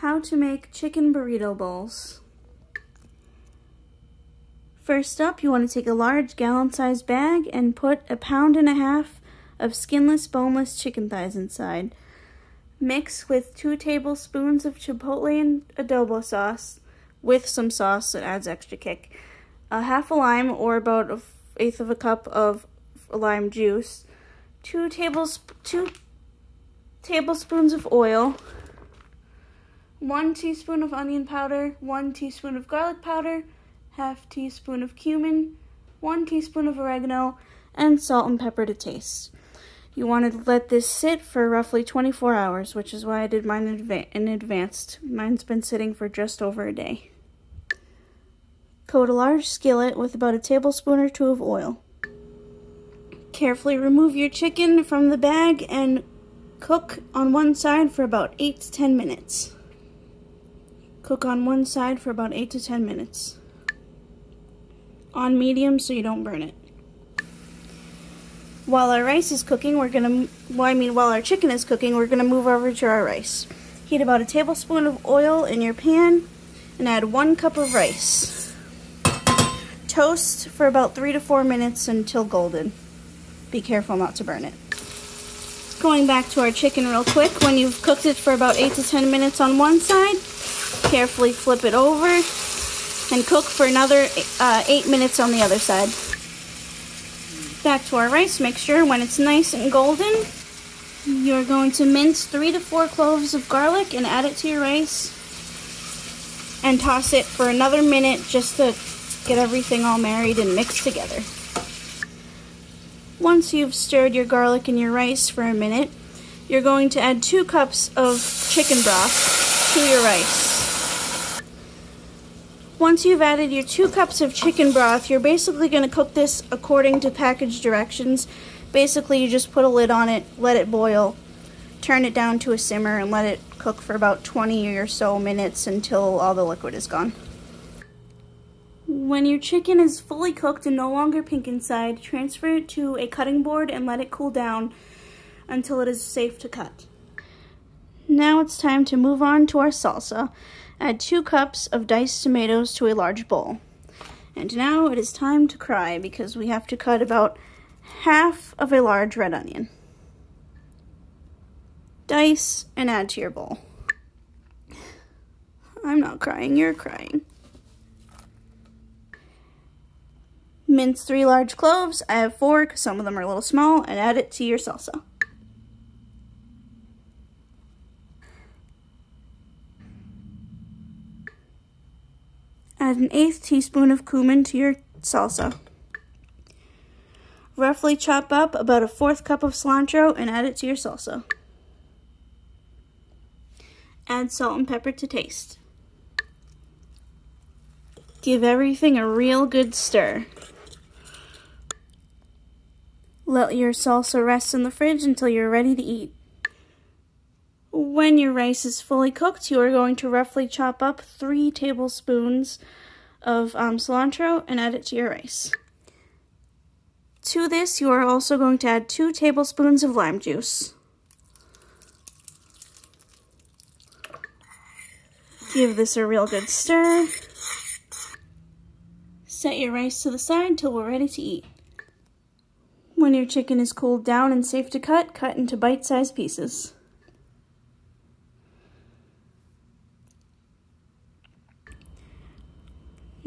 How to make chicken burrito bowls. First up, you want to take a large gallon-sized bag and put a pound and a half of skinless, boneless chicken thighs inside. Mix with two tablespoons of chipotle and adobo sauce with some sauce that adds extra kick. A half a lime or about an eighth of a cup of lime juice. Two tables two tablespoons of oil. One teaspoon of onion powder. One teaspoon of garlic powder. Half teaspoon of cumin. One teaspoon of oregano and salt and pepper to taste. You want to let this sit for roughly 24 hours, which is why I did mine in advance. Mine's been sitting for just over a day. Coat a large skillet with about a tablespoon or two of oil. Carefully remove your chicken from the bag and cook on one side for about 8 to 10 minutes. Cook on one side for about 8 to 10 minutes. On medium so you don't burn it. While our rice is cooking, we're gonna, well, I mean, while our chicken is cooking, we're gonna move over to our rice. Heat about a tablespoon of oil in your pan and add one cup of rice. Toast for about three to four minutes until golden. Be careful not to burn it. Going back to our chicken real quick, when you've cooked it for about eight to 10 minutes on one side, carefully flip it over and cook for another uh, eight minutes on the other side. Back to our rice mixture. When it's nice and golden, you're going to mince three to four cloves of garlic and add it to your rice. And toss it for another minute just to get everything all married and mixed together. Once you've stirred your garlic and your rice for a minute, you're going to add two cups of chicken broth to your rice. Once you've added your two cups of chicken broth, you're basically going to cook this according to package directions. Basically, you just put a lid on it, let it boil, turn it down to a simmer, and let it cook for about 20 or so minutes until all the liquid is gone. When your chicken is fully cooked and no longer pink inside, transfer it to a cutting board and let it cool down until it is safe to cut. Now it's time to move on to our salsa. Add two cups of diced tomatoes to a large bowl. And now it is time to cry because we have to cut about half of a large red onion. Dice and add to your bowl. I'm not crying, you're crying. Mince three large cloves. I have four because some of them are a little small and add it to your salsa. Add an eighth teaspoon of cumin to your salsa. Roughly chop up about a fourth cup of cilantro and add it to your salsa. Add salt and pepper to taste. Give everything a real good stir. Let your salsa rest in the fridge until you're ready to eat. When your rice is fully cooked, you are going to roughly chop up three tablespoons of um, cilantro and add it to your rice. To this, you are also going to add two tablespoons of lime juice. Give this a real good stir. Set your rice to the side till we're ready to eat. When your chicken is cooled down and safe to cut, cut into bite-sized pieces.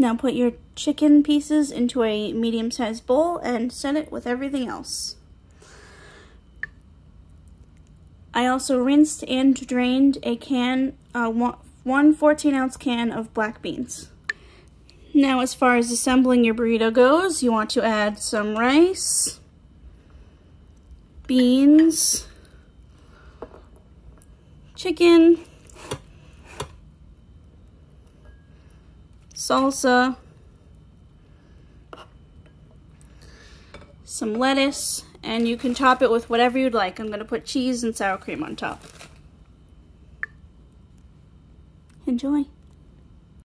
Now put your chicken pieces into a medium-sized bowl and set it with everything else. I also rinsed and drained a can, uh, one 14 ounce can of black beans. Now as far as assembling your burrito goes, you want to add some rice, beans, chicken, salsa, some lettuce, and you can top it with whatever you'd like. I'm going to put cheese and sour cream on top. Enjoy.